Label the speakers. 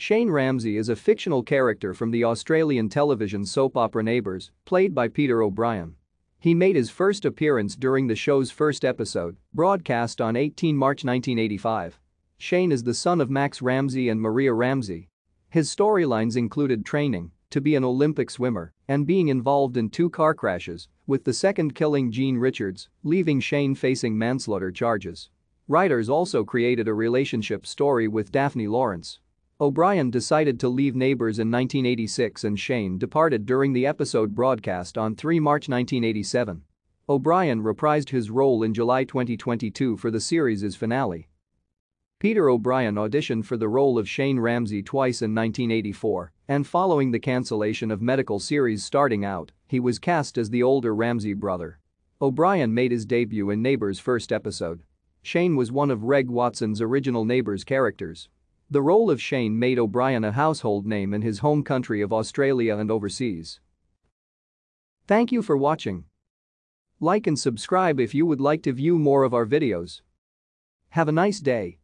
Speaker 1: Shane Ramsay is a fictional character from the Australian television soap opera Neighbours, played by Peter O'Brien. He made his first appearance during the show's first episode, broadcast on 18 March 1985. Shane is the son of Max Ramsay and Maria Ramsay. His storylines included training to be an Olympic swimmer and being involved in two car crashes, with the second killing Jean Richards, leaving Shane facing manslaughter charges. Writers also created a relationship story with Daphne Lawrence. O'Brien decided to leave Neighbours in 1986 and Shane departed during the episode broadcast on 3 March 1987. O'Brien reprised his role in July 2022 for the series' finale. Peter O'Brien auditioned for the role of Shane Ramsay twice in 1984, and following the cancellation of medical series starting out, he was cast as the older Ramsay brother. O'Brien made his debut in Neighbours' first episode. Shane was one of Reg Watson's original Neighbours characters. The role of Shane made O'Brien a household name in his home country of Australia and overseas. Thank you for watching. Like and subscribe if you would like to view more of our videos. Have a nice day.